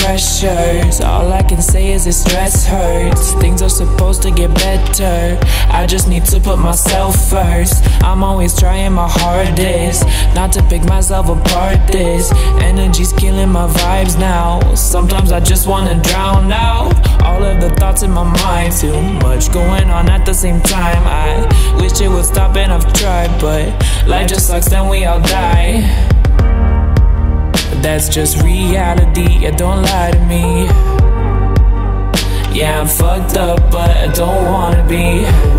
pressures. All I can say is this stress hurts. Things are supposed to get better. I just need to put myself first. I'm always trying my hardest Not to pick myself apart. This energy's killing my vibes now. Sometimes I just wanna drown out All of the thoughts in my mind. Too much going on at the same time. I wish it would stop and I've tried But life just sucks then we all die that's just reality, yeah, don't lie to me. Yeah, I'm fucked up, but I don't wanna be.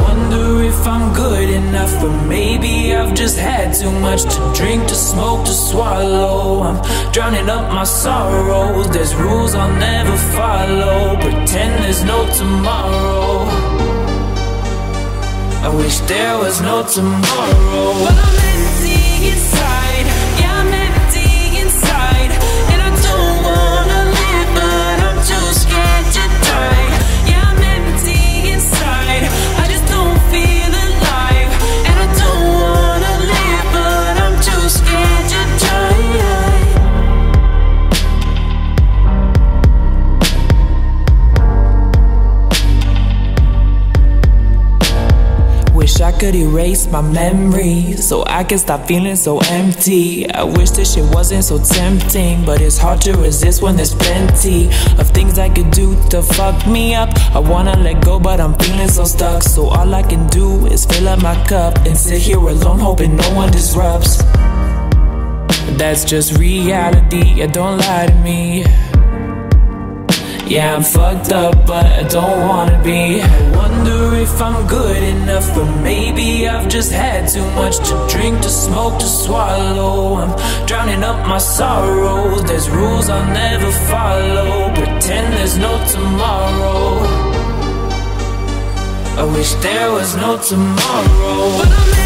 Wonder if I'm good enough, but maybe I've just had too much To drink, to smoke, to swallow. I'm drowning up my sorrows. There's rules I'll never follow. Pretend there's no tomorrow. I wish there was no tomorrow could erase my memories so I can stop feeling so empty. I wish this shit wasn't so tempting, but it's hard to resist when there's plenty of things I could do to fuck me up. I wanna let go, but I'm feeling so stuck. So all I can do is fill up my cup and sit here alone, hoping no one disrupts. That's just reality, yeah, don't lie to me. Yeah, I'm fucked up, but I don't wanna be I if I'm good enough, but maybe I've just had too much To drink, to smoke, to swallow. I'm drowning up my sorrows There's rules I'll never follow. Pretend there's no tomorrow. I wish there was no tomorrow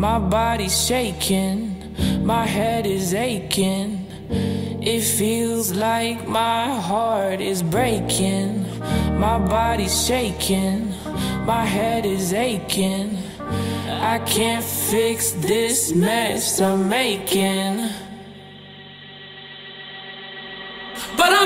My body's shaking, my head is aching. It feels like my heart is breaking. My body's shaking, my head is aching. I can't fix this mess I'm making. But I